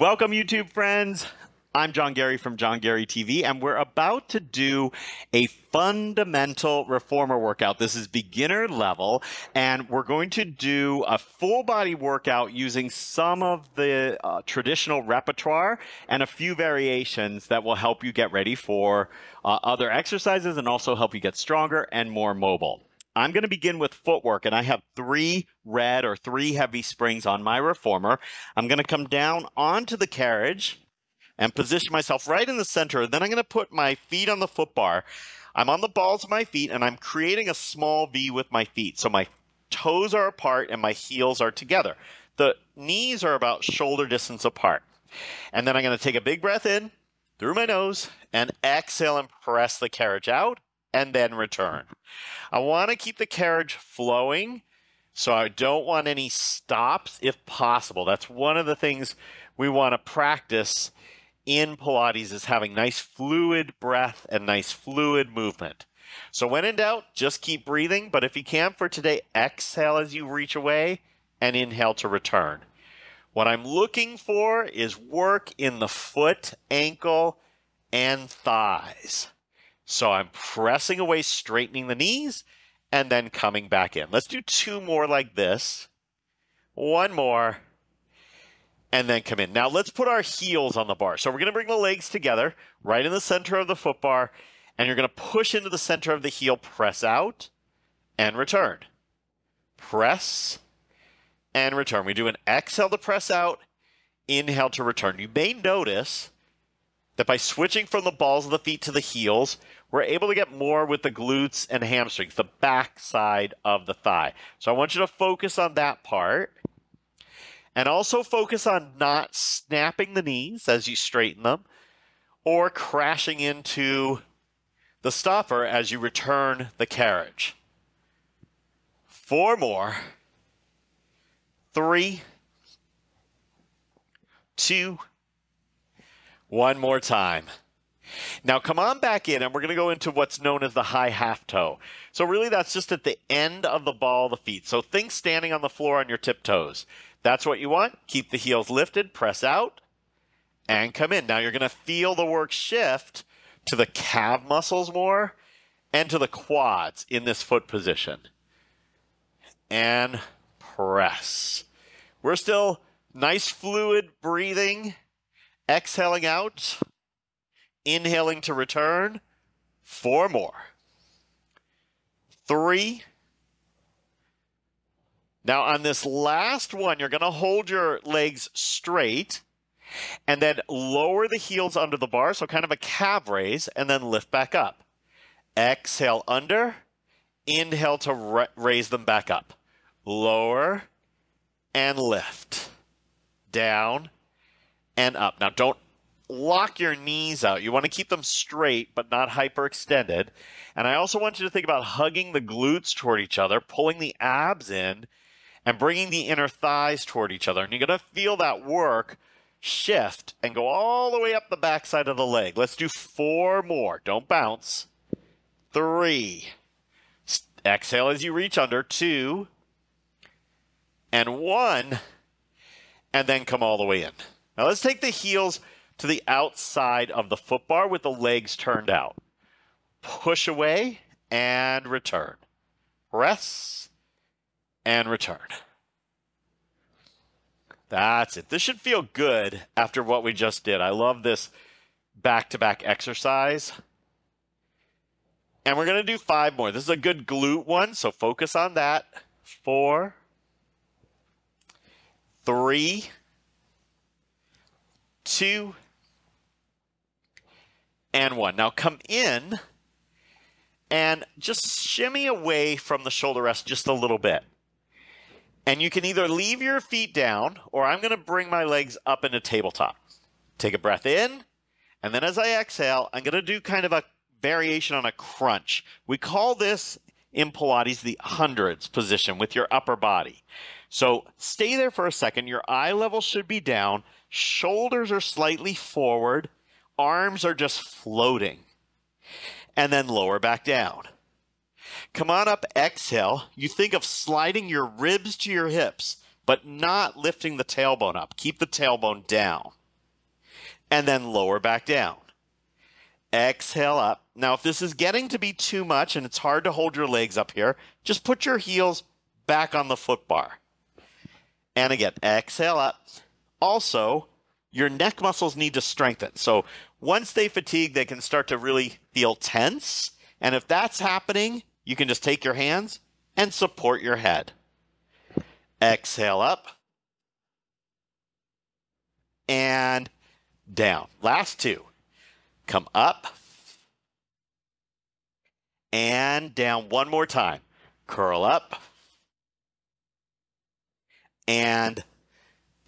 Welcome, YouTube friends. I'm John Garey from John Garey TV, and we're about to do a fundamental reformer workout. This is beginner level, and we're going to do a full body workout using some of the uh, traditional repertoire and a few variations that will help you get ready for uh, other exercises and also help you get stronger and more mobile. I'm going to begin with footwork, and I have three red or three heavy springs on my reformer. I'm going to come down onto the carriage and position myself right in the center. Then I'm going to put my feet on the foot bar. I'm on the balls of my feet and I'm creating a small V with my feet. So my toes are apart and my heels are together. The knees are about shoulder distance apart. And then I'm going to take a big breath in through my nose and exhale and press the carriage out and then return. I want to keep the carriage flowing. So I don't want any stops if possible. That's one of the things we want to practice in Pilates is having nice fluid breath and nice fluid movement. So when in doubt, just keep breathing. But if you can for today, exhale as you reach away and inhale to return. What I'm looking for is work in the foot, ankle, and thighs. So I'm pressing away, straightening the knees, and then coming back in. Let's do two more like this. One more and then come in. Now let's put our heels on the bar. So we're going to bring the legs together right in the center of the foot bar, and you're going to push into the center of the heel, press out, and return. Press and return. We do an exhale to press out, inhale to return. You may notice that by switching from the balls of the feet to the heels, we're able to get more with the glutes and hamstrings, the back side of the thigh. So I want you to focus on that part. And also focus on not snapping the knees as you straighten them or crashing into the stopper as you return the carriage. Four more. Three, two, one more time. Now come on back in, and we're going to go into what's known as the high half toe. So really, that's just at the end of the ball of the feet. So think standing on the floor on your tiptoes. That's what you want. Keep the heels lifted, press out, and come in. Now you're going to feel the work shift to the calf muscles more and to the quads in this foot position. And press. We're still nice fluid breathing, exhaling out, inhaling to return. Four more. Three, now, on this last one, you're going to hold your legs straight and then lower the heels under the bar, so kind of a calf raise, and then lift back up. Exhale under, inhale to raise them back up. Lower and lift. Down and up. Now, don't lock your knees out. You want to keep them straight, but not hyperextended. And I also want you to think about hugging the glutes toward each other, pulling the abs in and bringing the inner thighs toward each other. And you're going to feel that work shift and go all the way up the backside of the leg. Let's do four more. Don't bounce. Three. Exhale as you reach under. Two. And one. And then come all the way in. Now let's take the heels to the outside of the foot bar with the legs turned out. Push away and return. Rest and return. That's it. This should feel good after what we just did. I love this back to back exercise. And we're going to do five more. This is a good glute one, so focus on that. Four, three, two, and one. Now come in and just shimmy away from the shoulder rest just a little bit. And you can either leave your feet down, or I'm going to bring my legs up into tabletop. Take a breath in, and then as I exhale, I'm going to do kind of a variation on a crunch. We call this in Pilates the hundreds position with your upper body. So stay there for a second. Your eye level should be down, shoulders are slightly forward, arms are just floating, and then lower back down. Come on up, exhale. You think of sliding your ribs to your hips, but not lifting the tailbone up. Keep the tailbone down. and then lower back down. Exhale up. Now, if this is getting to be too much and it's hard to hold your legs up here, just put your heels back on the foot bar. And again, exhale up. Also, your neck muscles need to strengthen. So once they fatigue, they can start to really feel tense. And if that's happening, you can just take your hands and support your head. Exhale up. And down. Last two. Come up. And down one more time. Curl up. And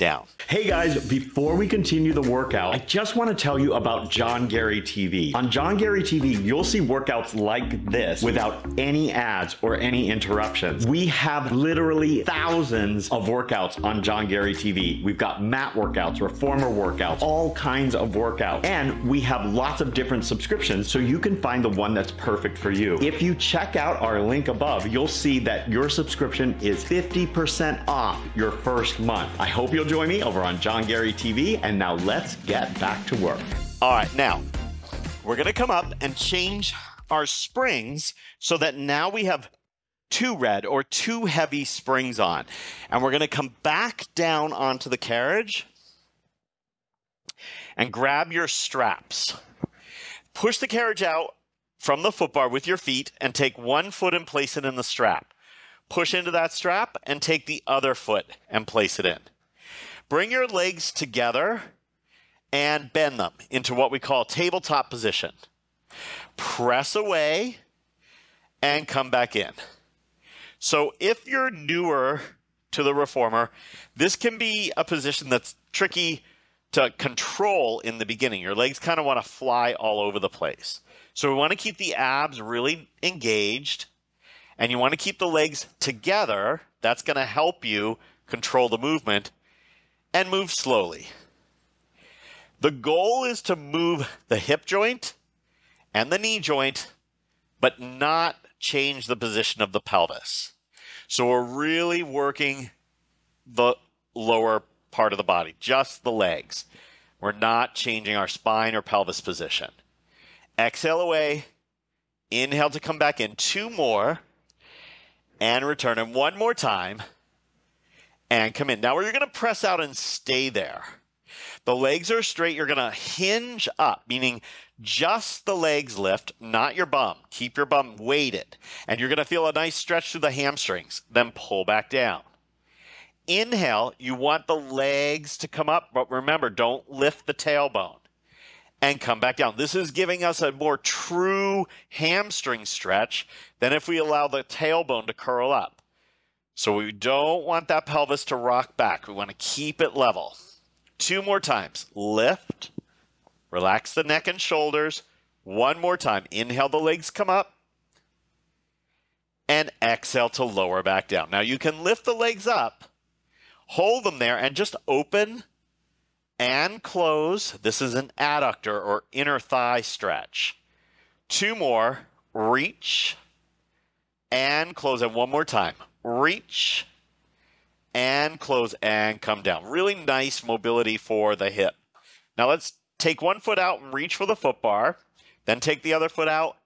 down. Hey guys, before we continue the workout, I just want to tell you about John Garey TV. On John Garey TV, you'll see workouts like this without any ads or any interruptions. We have literally thousands of workouts on John Garey TV. We've got mat workouts, reformer workouts, all kinds of workouts. And we have lots of different subscriptions so you can find the one that's perfect for you. If you check out our link above, you'll see that your subscription is 50% off your first month. I hope you'll join me over on John Garey TV. And now let's get back to work. All right, now we're going to come up and change our springs so that now we have two red or two heavy springs on. And we're going to come back down onto the carriage and grab your straps. Push the carriage out from the footbar with your feet and take one foot and place it in the strap. Push into that strap and take the other foot and place it in. Bring your legs together and bend them into what we call tabletop position. Press away and come back in. So if you're newer to the reformer, this can be a position that's tricky to control in the beginning. Your legs kind of want to fly all over the place. So we want to keep the abs really engaged and you want to keep the legs together. That's going to help you control the movement and move slowly. The goal is to move the hip joint and the knee joint, but not change the position of the pelvis. So we're really working the lower part of the body, just the legs. We're not changing our spine or pelvis position. Exhale away. Inhale to come back in. Two more. And return. And one more time and come in. Now you're going to press out and stay there. The legs are straight. You're going to hinge up, meaning just the legs lift, not your bum. Keep your bum weighted. And you're going to feel a nice stretch through the hamstrings. Then pull back down. Inhale, you want the legs to come up, but remember, don't lift the tailbone. And come back down. This is giving us a more true hamstring stretch than if we allow the tailbone to curl up. So we don't want that pelvis to rock back. We want to keep it level. Two more times. Lift. Relax the neck and shoulders. One more time. Inhale, the legs come up. And exhale to lower back down. Now you can lift the legs up, hold them there, and just open and close. This is an adductor or inner thigh stretch. Two more. Reach and close. And one more time reach and close and come down. Really nice mobility for the hip. Now let's take one foot out and reach for the foot bar. Then take the other foot out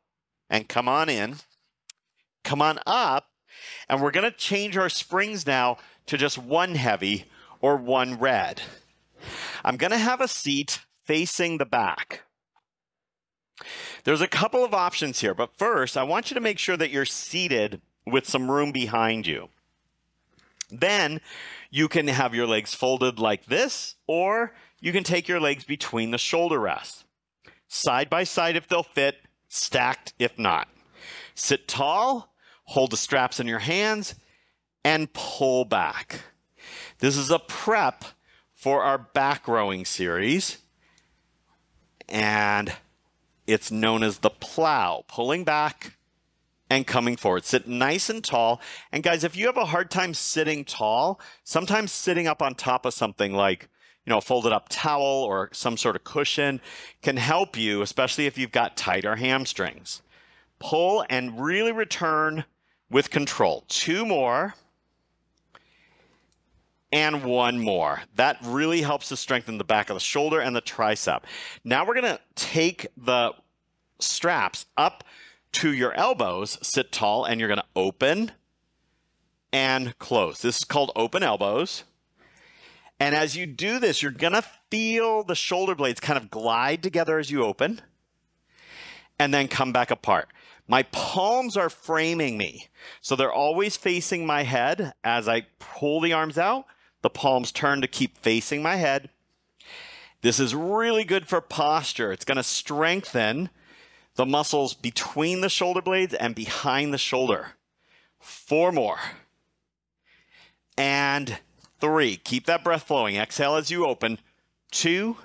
and come on in. Come on up. And we're going to change our springs now to just one heavy or one red. I'm going to have a seat facing the back. There's a couple of options here, but first I want you to make sure that you're seated with some room behind you. Then you can have your legs folded like this, or you can take your legs between the shoulder rests. Side by side if they'll fit, stacked if not. Sit tall, hold the straps in your hands, and pull back. This is a prep for our back rowing series, and it's known as the plow, pulling back and coming forward. Sit nice and tall. And guys, if you have a hard time sitting tall, sometimes sitting up on top of something like, you know, a folded up towel or some sort of cushion can help you, especially if you've got tighter hamstrings. Pull and really return with control. Two more. and one more. That really helps to strengthen the back of the shoulder and the tricep. Now we're going to take the straps up to your elbows, sit tall, and you're going to open and close. This is called open elbows. And as you do this, you're going to feel the shoulder blades kind of glide together as you open and then come back apart. My palms are framing me. So they're always facing my head as I pull the arms out the palms turn to keep facing my head. This is really good for posture. It's going to strengthen the muscles between the shoulder blades and behind the shoulder. Four more. And three. Keep that breath flowing. Exhale as you open. Two.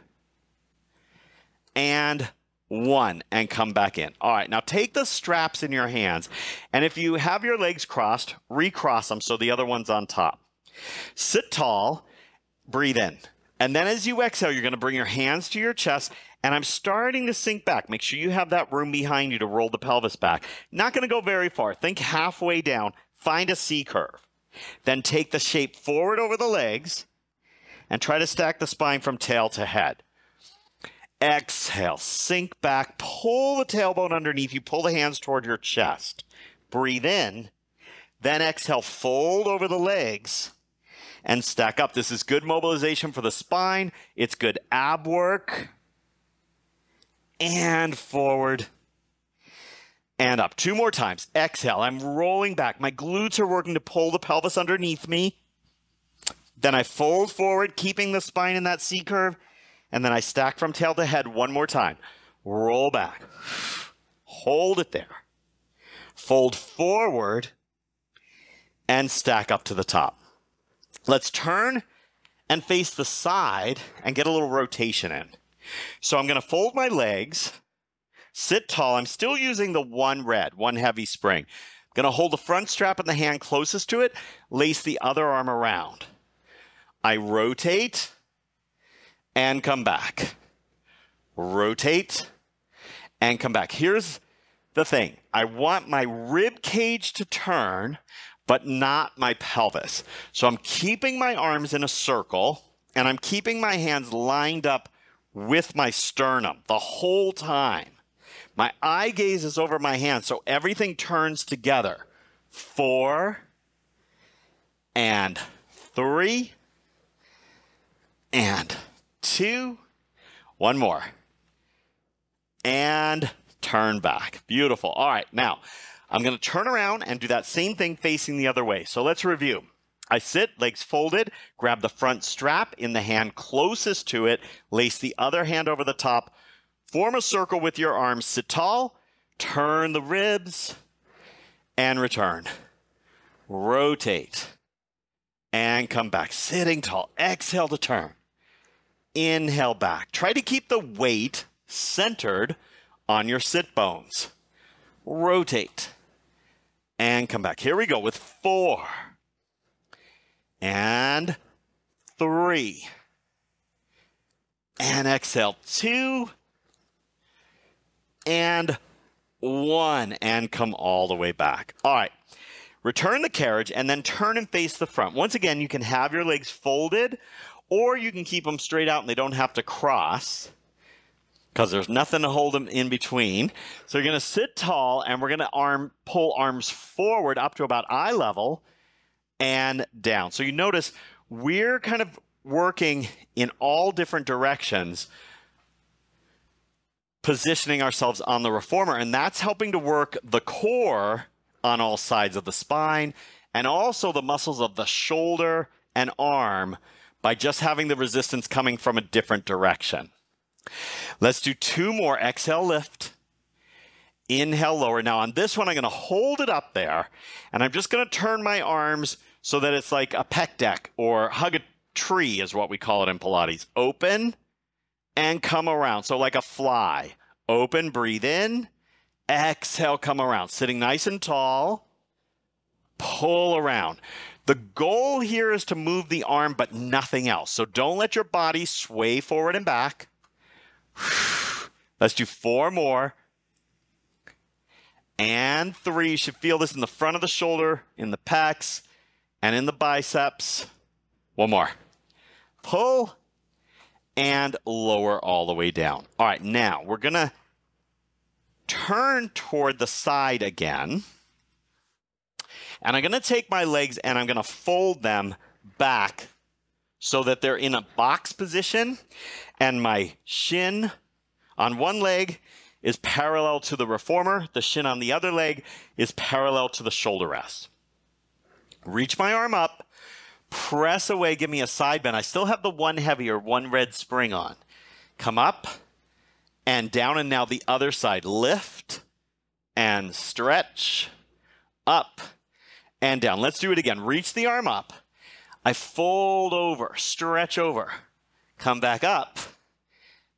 And one. And come back in. All right. Now take the straps in your hands. And if you have your legs crossed, recross them so the other one's on top. Sit tall, breathe in. And then as you exhale, you're going to bring your hands to your chest. And I'm starting to sink back. Make sure you have that room behind you to roll the pelvis back. Not going to go very far. Think halfway down. Find a C curve. Then take the shape forward over the legs and try to stack the spine from tail to head. Exhale, sink back, pull the tailbone underneath you, pull the hands toward your chest. Breathe in, then exhale, fold over the legs and stack up. This is good mobilization for the spine. It's good ab work. And forward and up. Two more times. Exhale. I'm rolling back. My glutes are working to pull the pelvis underneath me. Then I fold forward, keeping the spine in that C curve. And then I stack from tail to head one more time. Roll back. Hold it there. Fold forward and stack up to the top. Let's turn and face the side and get a little rotation in. So I'm going to fold my legs, sit tall. I'm still using the one red, one heavy spring. I'm going to hold the front strap in the hand closest to it, lace the other arm around. I rotate and come back. Rotate and come back. Here's the thing. I want my rib cage to turn, but not my pelvis. So I'm keeping my arms in a circle and I'm keeping my hands lined up with my sternum the whole time. My eye gaze is over my hand, so everything turns together. Four and three and two. One more. And turn back. Beautiful. All right, now I'm going to turn around and do that same thing facing the other way. So let's review. I sit, legs folded, grab the front strap in the hand closest to it, lace the other hand over the top, form a circle with your arms, sit tall, turn the ribs, and return. Rotate and come back. Sitting tall. Exhale to turn. Inhale back. Try to keep the weight centered on your sit bones. Rotate and come back. Here we go with four and three. And exhale, two and one, and come all the way back. All right, return the carriage and then turn and face the front. Once again, you can have your legs folded or you can keep them straight out and they don't have to cross because there's nothing to hold them in between. So you're going to sit tall and we're going to arm pull arms forward up to about eye level and down. So you notice we're kind of working in all different directions positioning ourselves on the reformer and that's helping to work the core on all sides of the spine and also the muscles of the shoulder and arm by just having the resistance coming from a different direction. Let's do two more. Exhale, lift. Inhale, lower. Now on this one, I'm going to hold it up there, and I'm just going to turn my arms so that it's like a pec deck or hug a tree is what we call it in Pilates. Open and come around. So like a fly. Open, breathe in. Exhale, come around. Sitting nice and tall. Pull around. The goal here is to move the arm, but nothing else. So don't let your body sway forward and back. Let's do four more. And three. You should feel this in the front of the shoulder, in the pecs, and in the biceps. One more. Pull and lower all the way down. All right, now we're going to turn toward the side again. And I'm going to take my legs and I'm going to fold them back so that they're in a box position and my shin on one leg is parallel to the reformer. The shin on the other leg is parallel to the shoulder rest. Reach my arm up, press away, give me a side bend. I still have the one heavy or one red spring on. Come up and down, and now the other side. Lift and stretch up and down. Let's do it again. Reach the arm up. I fold over, stretch over, come back up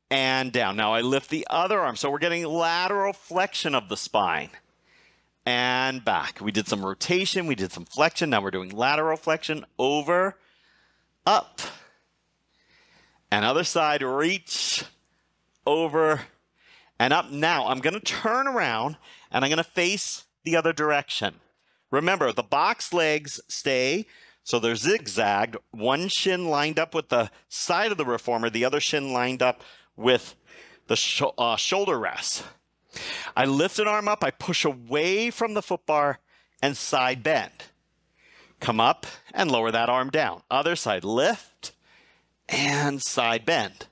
and down. Now I lift the other arm. So we're getting lateral flexion of the spine and back. We did some rotation, we did some flexion. Now we're doing lateral flexion over, up. And other side, reach over and up. Now I'm going to turn around and I'm going to face the other direction. Remember, the box legs stay, so they're zigzagged. One shin lined up with the side of the reformer, the other shin lined up with the sh uh, shoulder rest. I lift an arm up, I push away from the foot bar and side bend. Come up and lower that arm down. Other side, lift and side bend.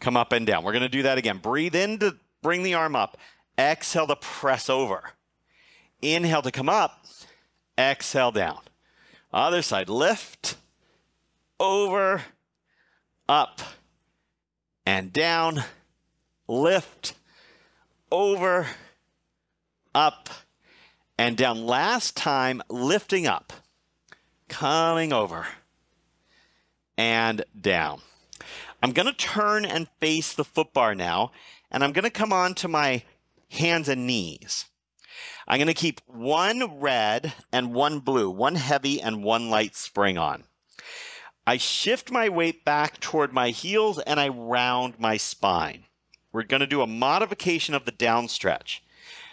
Come up and down. We're going to do that again. Breathe in to bring the arm up. Exhale to press over. Inhale to come up. Exhale down. Other side, lift, over, up, and down, lift, over, up, and down. Last time, lifting up, coming over, and down. I'm going to turn and face the foot bar now, and I'm going to come on to my hands and knees. I'm going to keep one red and one blue, one heavy and one light spring on. I shift my weight back toward my heels and I round my spine. We're going to do a modification of the down stretch.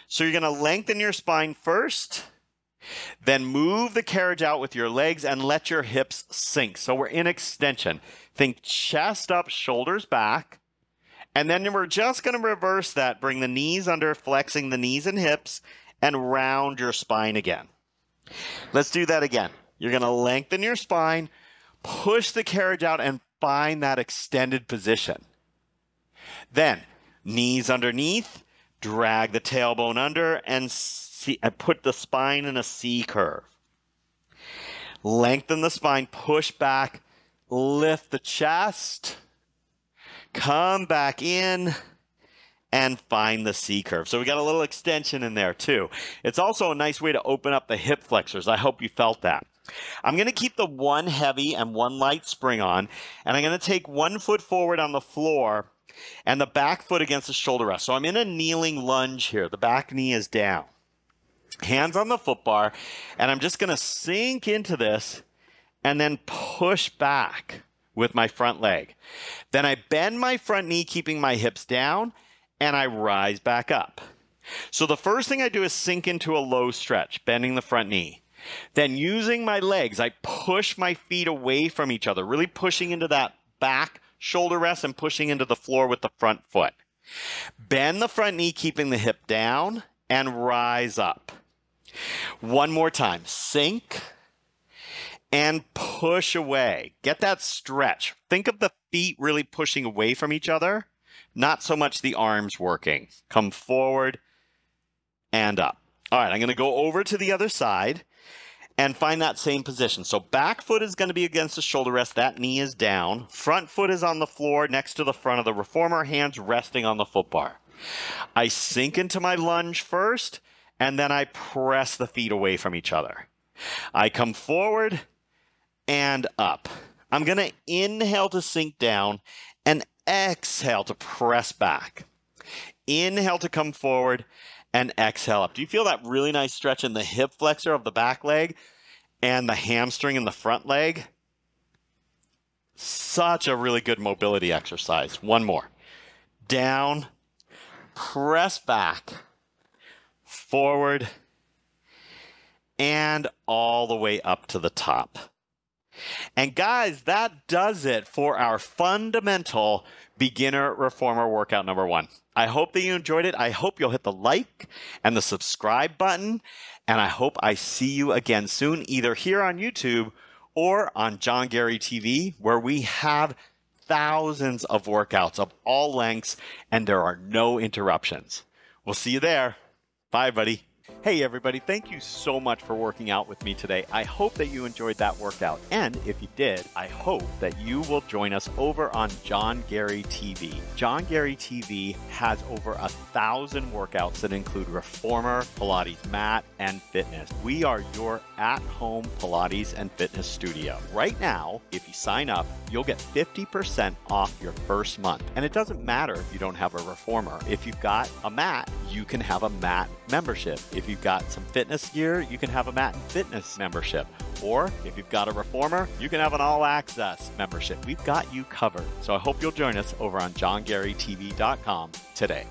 So you're going to lengthen your spine first, then move the carriage out with your legs and let your hips sink. So we're in extension. Think chest up, shoulders back. And then we're just going to reverse that. Bring the knees under, flexing the knees and hips, and round your spine again. Let's do that again. You're going to lengthen your spine, push the carriage out, and find that extended position. Then, knees underneath, drag the tailbone under, and see, put the spine in a C curve. Lengthen the spine, push back, lift the chest, come back in, and find the C curve. So we got a little extension in there too. It's also a nice way to open up the hip flexors. I hope you felt that. I'm going to keep the one heavy and one light spring on, and I'm going to take one foot forward on the floor and the back foot against the shoulder rest. So I'm in a kneeling lunge here. The back knee is down. Hands on the foot bar, and I'm just going to sink into this and then push back with my front leg. Then I bend my front knee, keeping my hips down, and I rise back up. So the first thing I do is sink into a low stretch, bending the front knee. Then using my legs, I push my feet away from each other, really pushing into that back shoulder rest and pushing into the floor with the front foot. Bend the front knee, keeping the hip down, and rise up. One more time. Sink and push away. Get that stretch. Think of the feet really pushing away from each other not so much the arms working. Come forward and up. All right, I'm going to go over to the other side and find that same position. So back foot is going to be against the shoulder rest. That knee is down. Front foot is on the floor next to the front of the reformer, hands resting on the foot bar. I sink into my lunge first, and then I press the feet away from each other. I come forward and up. I'm going to inhale to sink down and exhale to press back. Inhale to come forward and exhale up. Do you feel that really nice stretch in the hip flexor of the back leg and the hamstring in the front leg? Such a really good mobility exercise. One more. Down, press back, forward, and all the way up to the top. And guys, that does it for our fundamental beginner reformer workout number one. I hope that you enjoyed it. I hope you'll hit the like and the subscribe button. And I hope I see you again soon, either here on YouTube or on John Garey TV, where we have thousands of workouts of all lengths and there are no interruptions. We'll see you there. Bye, buddy. Hey, everybody, thank you so much for working out with me today. I hope that you enjoyed that workout. And if you did, I hope that you will join us over on John Garey TV. John Garey TV has over a thousand workouts that include reformer, Pilates mat, and fitness. We are your at home Pilates and fitness studio. Right now, if you sign up, you'll get 50% off your first month. And it doesn't matter if you don't have a reformer. If you've got a mat, you can have a mat membership. If you've got some fitness gear, you can have a mat and fitness membership. Or if you've got a reformer, you can have an all access membership. We've got you covered. So I hope you'll join us over on johngareytv.com today.